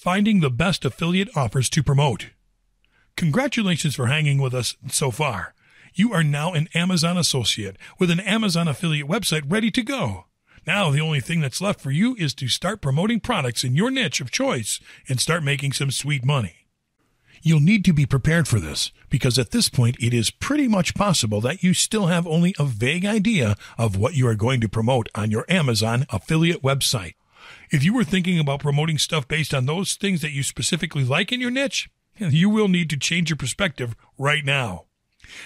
Finding the best affiliate offers to promote. Congratulations for hanging with us so far. You are now an Amazon associate with an Amazon affiliate website ready to go. Now, the only thing that's left for you is to start promoting products in your niche of choice and start making some sweet money. You'll need to be prepared for this because at this point it is pretty much possible that you still have only a vague idea of what you are going to promote on your Amazon affiliate website. If you were thinking about promoting stuff based on those things that you specifically like in your niche, you will need to change your perspective right now.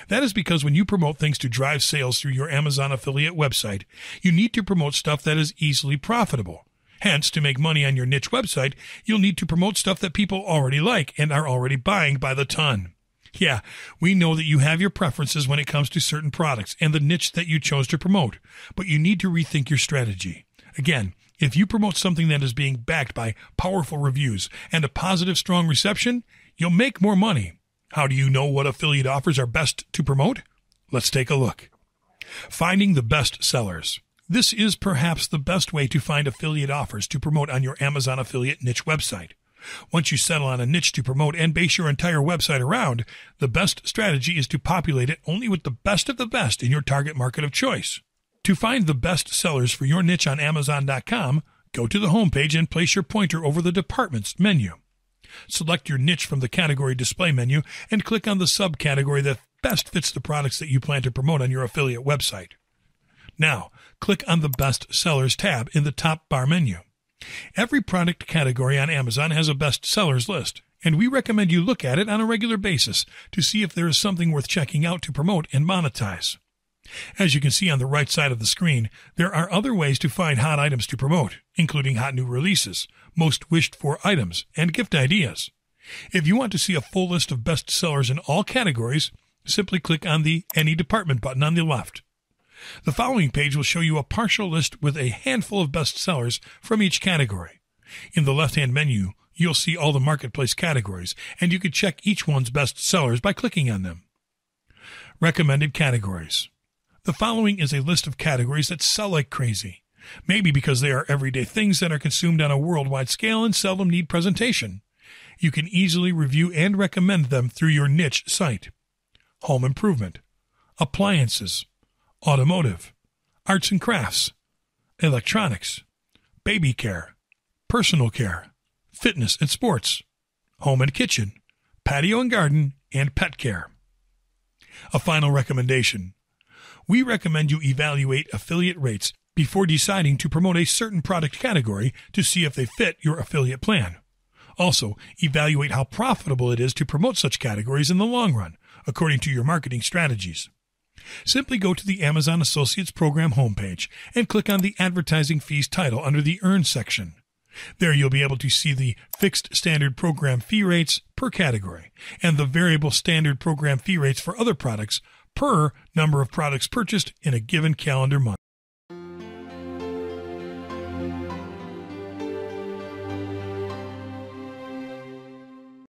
That is because when you promote things to drive sales through your Amazon affiliate website, you need to promote stuff that is easily profitable. Hence, to make money on your niche website, you'll need to promote stuff that people already like and are already buying by the ton. Yeah, we know that you have your preferences when it comes to certain products and the niche that you chose to promote, but you need to rethink your strategy. Again, if you promote something that is being backed by powerful reviews and a positive, strong reception, you'll make more money. How do you know what affiliate offers are best to promote? Let's take a look. Finding the best sellers. This is perhaps the best way to find affiliate offers to promote on your Amazon affiliate niche website. Once you settle on a niche to promote and base your entire website around, the best strategy is to populate it only with the best of the best in your target market of choice. To find the best sellers for your niche on Amazon.com, go to the homepage and place your pointer over the departments menu. Select your niche from the category display menu and click on the subcategory that best fits the products that you plan to promote on your affiliate website. Now, click on the Best Sellers tab in the top bar menu. Every product category on Amazon has a best sellers list, and we recommend you look at it on a regular basis to see if there is something worth checking out to promote and monetize. As you can see on the right side of the screen, there are other ways to find hot items to promote, including hot new releases, most wished for items, and gift ideas. If you want to see a full list of best sellers in all categories, simply click on the Any Department button on the left. The following page will show you a partial list with a handful of best sellers from each category. In the left-hand menu, you'll see all the marketplace categories, and you can check each one's best sellers by clicking on them. Recommended categories. The following is a list of categories that sell like crazy. Maybe because they are everyday things that are consumed on a worldwide scale and seldom need presentation. You can easily review and recommend them through your niche site. Home improvement, appliances, automotive, arts and crafts, electronics, baby care, personal care, fitness and sports, home and kitchen, patio and garden, and pet care. A final recommendation we recommend you evaluate affiliate rates before deciding to promote a certain product category to see if they fit your affiliate plan. Also, evaluate how profitable it is to promote such categories in the long run, according to your marketing strategies. Simply go to the Amazon Associates Program homepage and click on the Advertising Fees title under the Earn section. There you'll be able to see the fixed standard program fee rates per category and the variable standard program fee rates for other products per number of products purchased in a given calendar month.